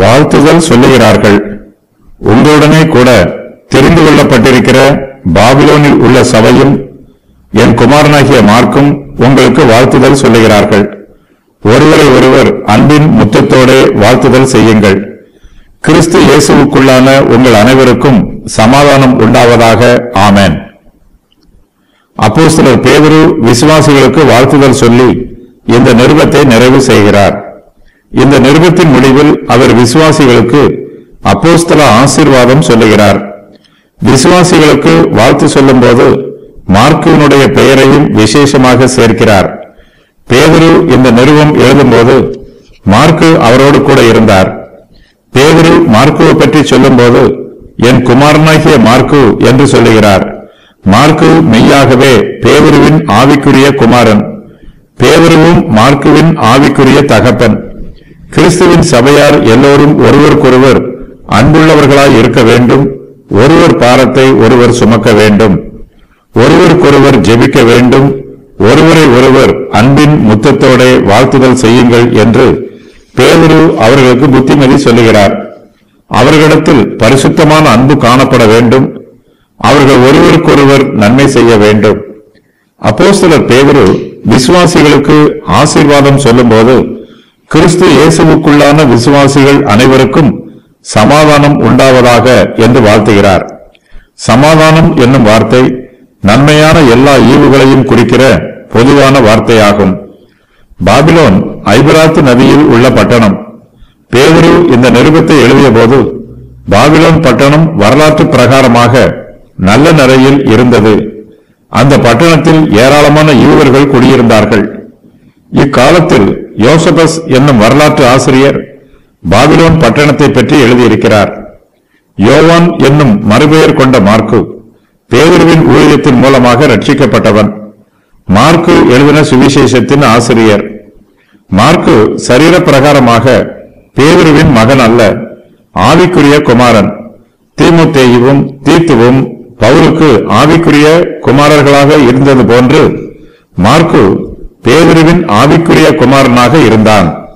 வாழ்த்துதல் சொல்லுகிறார்கள். உங்களுடனே கூட தெரிந்து கொள்ளப்பட்டிருக்கிற பாபிலோனில் உள்ள சபையும் என் குமாரனாகிய மார்க்கும் உங்களுக்கு வாழ்த்துதல் சொல்லுகிறார்கள். ஒருவரை ஒருவர் அன்பின் முத்தத்தோடே வாழ்த்துதல் செய்யுங்கள். கிறிஸ்து இயேசுவுக்குள்ளான உங்கள் அனைவருக்கும் சமாதானம் உண்டாவதாக ஆமேன். அப்போ சிலர் பேதரு விசுவாசிகளுக்கு வாழ்த்துதல் சொல்லி இந்த நிறுவத்தை நிறைவு செய்கிறார். இந்த நிருபத்தின் முடிவில் அவர் விசுவாசிகளுக்கு அப்போஸ்தல ஆசீர்வாதம் சொல்லுகிறார். விசுவாசிகளுக்கு வாழ்த்து சொல்லும்போது மார்க்குவினுடைய பெயரையும் விசேஷமாக சேர்க்கிறார். பேதரு இந்த நிருபம் எழுதும்போது மார்க்கு அவரோடு கூட இருந்தார். பேதரு மார்க்குவை பற்றி சொல்லும்போது என் குமாரனாகிய மார்க்கு என்று சொல்லுகிறார். மார்க்கு மெய்யாகவே பேதருவின் ஆவிக்குரிய குமாரன். பேதருவும் மார்க்குவின் ஆவிக்குரிய தகப்பன். கிறிஸ்துவின் சபையார் எல்லோரும் ஒருவருக்கொருவர் அன்புள்ளவர்களாய் இருக்க வேண்டும். ஒருவர் பாரத்தை ஒருவர் சுமக்க வேண்டும். ஒருவருக்கொருவர் ஜெபிக்க வேண்டும். ஒருவரை ஒருவர் அன்பின் முத்தத்தோட வாழ்த்துதல் செய்யுங்கள் என்று பேதுரு அவர்களுக்கு புத்திமதி சொல்லுகிறார். அவர்களிடத்தில் பரிசுத்தமான அன்பு காணப்பட வேண்டும். அவர்கள் ஒருவருக்கொருவர் நன்மை செய்ய வேண்டும். அப்போஸ்தலர் பேதுரு விசுவாசிகளுக்கு ஆசீர்வாதம் சொல்லும்போது கிறிஸ்து இயேசுவுக்குள்ளான விசுவாசிகள் அனைவருக்கும் சமாதானம் உண்டாவதாக என்று வாழ்த்துகிறார். சமாதானம் என்னும் வார்த்தை நன்மையான எல்லா ஈவுகளையும் குறிக்கிற பொதுவான வார்த்தையாகும். பாபிலோன் ஐபராத்து நதியில் உள்ள பட்டணம். பேதுரு இந்த நிருபத்தை எழுதிய போது பாபிலோன் பட்டணம் வரலாற்று பிரகாரமாக நல்ல நிலையில் இருந்தது. அந்த பட்டணத்தில் ஏராளமான யூதர்கள் குடியிருந்தார்கள். இக்காலத்தில் யோசபஸ் என்னும் வரலாற்று ஆசிரியர் பாபிலோன் பட்டணத்தை பற்றி எழுதியிருக்கிறார். யோவான் என்னும் மறுபெயர் கொண்ட மார்க்கு பேதர்வின் ஊழியத்தின் மூலமாக ரட்சிக்கப்பட்டவன். மார்க்கு எழுதின சுவிசேஷத்தின் ஆசிரியர். மார்க்கு சரீர பிரகாரமாக பேதுருவின் மகன் அல்ல ஆவிக்குரிய குமாரன். தீமுத்தேயுவும் தீத்துவும் பவுலுக்கு ஆவிக்குரிய குமாரர்களாக இருந்தது போன்று மார்க்கு பேதுருவின் ஆவிக்குரிய குமாரனாக இருந்தான்.